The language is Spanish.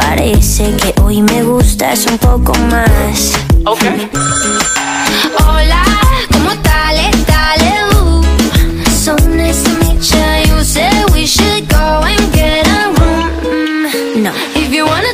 parece que hoy me gustas un poco más. Okay. Hola, ¿cómo tal? Dale. So nice to meet you. You said we should go and get a room. No. If you wanna